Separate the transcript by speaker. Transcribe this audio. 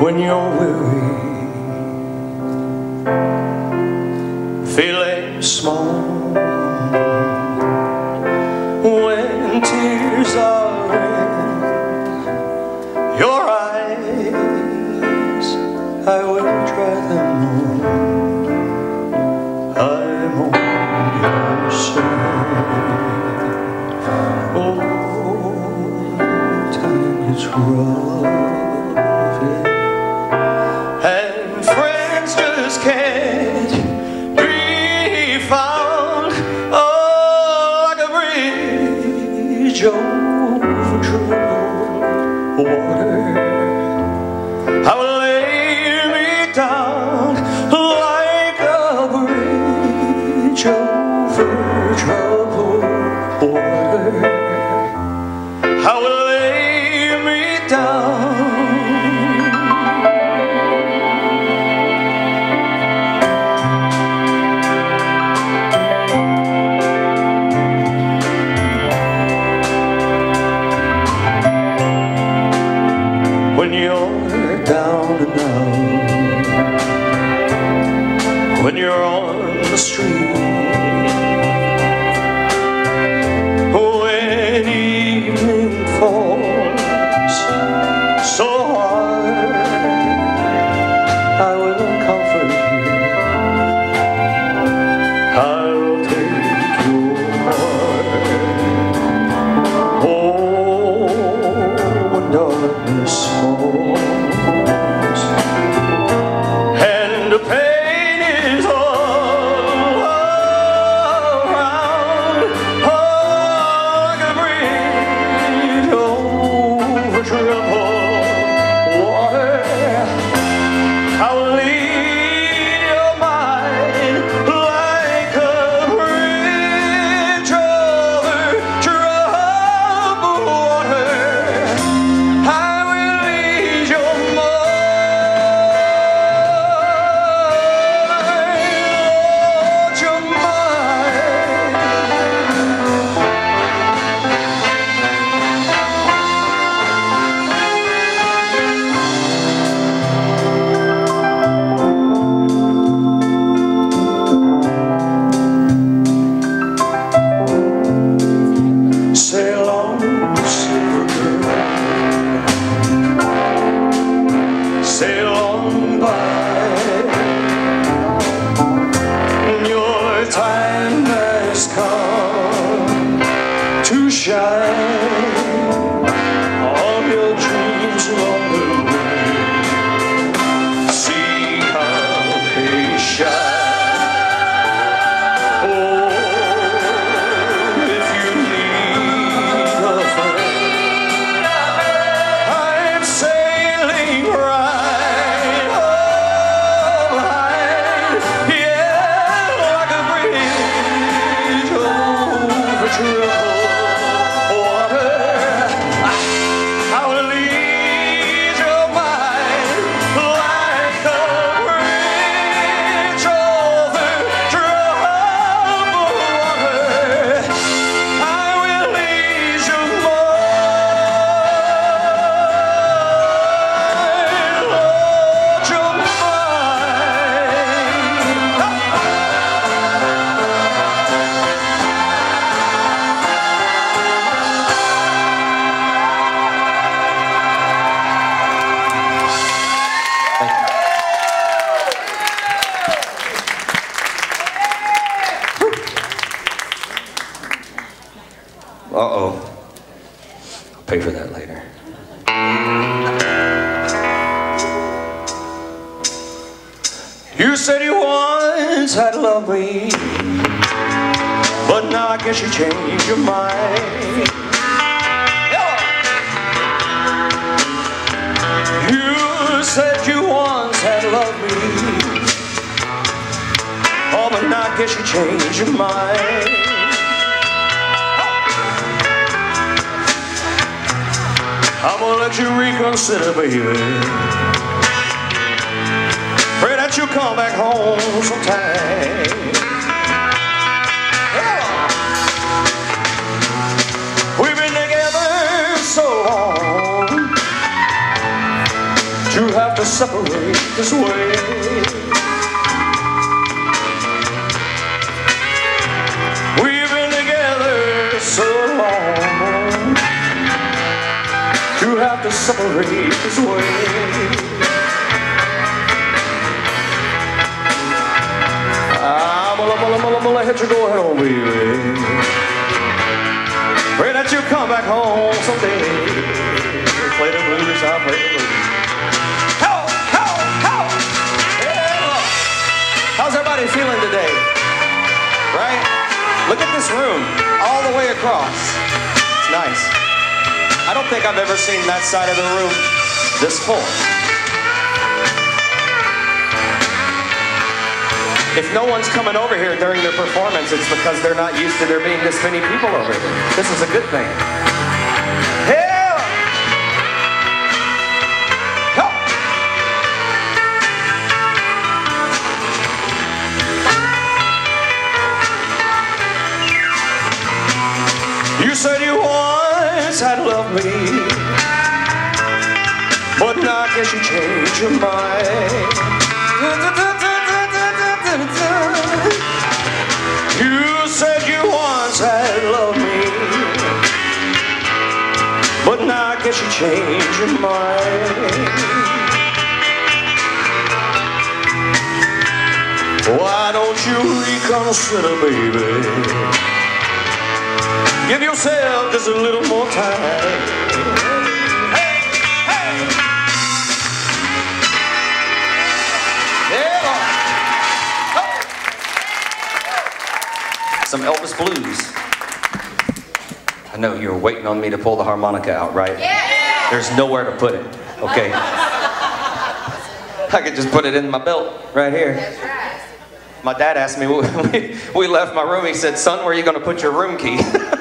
Speaker 1: when you're weary, feeling small, when tears are in your eyes, I will dry them all. I'm on your side. Oh, time is rough. Water. I will lay me down like a bridge over troubled water. Will when you're on the street, when evening falls so hard, I will comfort you. Come to shine. Pay for that later. You said you once had loved me, but now I guess you changed your mind. You said you once had loved me, oh, but now I guess you changed your mind. I'm gonna let you reconsider, baby. Pray that you come back home sometime. We've been together so long to have to separate this way. Have to separate this way. Ah, mulla, mulla, mulla, mulla, hit you go ahead on, baby. Pray that you come back home someday. Play the blues, I'll play the blues. How, how? Yeah. How's everybody feeling today? Right? Look at this room, all the way across. It's nice. I don't think I've ever seen that side of the room this full. If no one's coming over here during their performance, it's because they're not used to there being this many people over here. This is a good thing. Once had loved me, but now I guess you changed your mind. You said you once had loved me, but now I guess you changed your mind. Why don't you reconsider, baby? Give yourself just a little more time. Hey, hey. Yeah. Oh. Some Elvis blues. I know you were waiting on me to pull the harmonica out, right?
Speaker 2: Yeah.
Speaker 1: There's nowhere to put it. Okay. I could just put it in my belt right here.
Speaker 2: Right.
Speaker 1: My dad asked me, we, we left my room, he said, son, where are you going to put your room key?